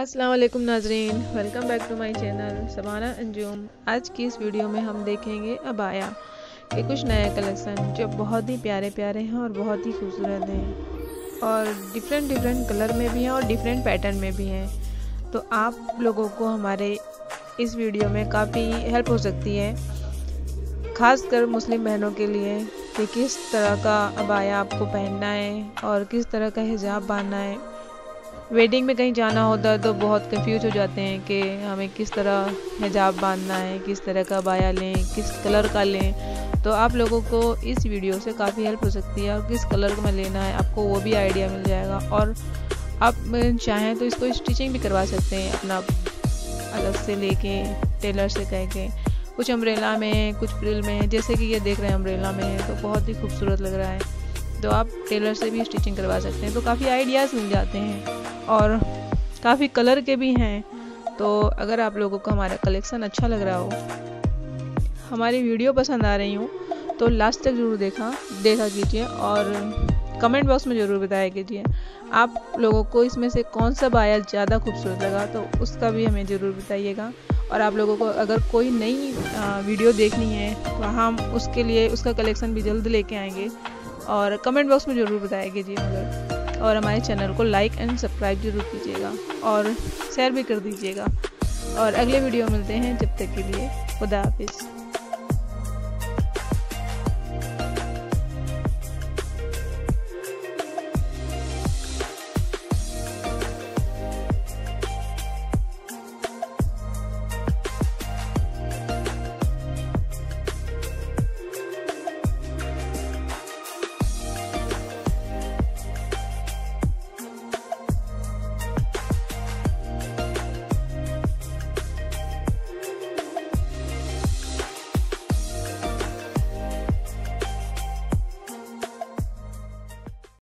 वालेकुम नाजरीन, welcome back to my channel Shabana Anjum. आज की इस वीडियो में हम देखेंगे अबाया के कुछ नए कलेक्शन जो बहुत ही प्यारे प्यारे हैं और बहुत ही खूबसूरत हैं। और डिफरेंट डिफरेंट कलर में भी हैं और डिफरेंट पैटर्न में भी हैं। तो आप लोगों को हमारे इस वीडियो में काफ़ी हेल्प हो सकती है ख़ास कर मुस्लिम बहनों के लिए कि किस तरह का अबाया आपको पहनना है और किस तरह का हिजाब बांधना है। वेडिंग में कहीं जाना होता है तो बहुत कंफ्यूज हो जाते हैं कि हमें किस तरह हिजाब बांधना है, किस तरह का बाया लें, किस कलर का लें। तो आप लोगों को इस वीडियो से काफ़ी हेल्प हो सकती है और किस कलर का लेना है, आपको वो भी आइडिया मिल जाएगा। और आप चाहें तो इसको स्टिचिंग भी करवा सकते हैं, अपना अलग से लेके टेलर से कह के कुछ अम्ब्रेला में, कुछ प्रिल में, जैसे कि ये देख रहे हैं अम्ब्रेला में है तो बहुत ही खूबसूरत लग रहा है। तो आप टेलर से भी स्टिचिंग करवा सकते हैं। तो काफ़ी आइडियाज़ मिल जाते हैं और काफ़ी कलर के भी हैं। तो अगर आप लोगों को हमारा कलेक्शन अच्छा लग रहा हो, हमारी वीडियो पसंद आ रही हो तो लास्ट तक ज़रूर देखा देखा कीजिए और कमेंट बॉक्स में ज़रूर बताया कीजिए। आप लोगों को इसमें से कौन सा बाया ज़्यादा खूबसूरत लगा तो उसका भी हमें ज़रूर बताइएगा। और आप लोगों को अगर कोई नई वीडियो देखनी है तो हम उसके लिए, उसका कलेक्शन भी जल्द लेके आएँगे। और कमेंट बॉक्स में ज़रूर बताएगी जी मगर और हमारे चैनल को लाइक एंड सब्सक्राइब ज़रूर कीजिएगा और शेयर भी कर दीजिएगा। और अगले वीडियो मिलते हैं, जब तक के लिए खुदा हाफिज़।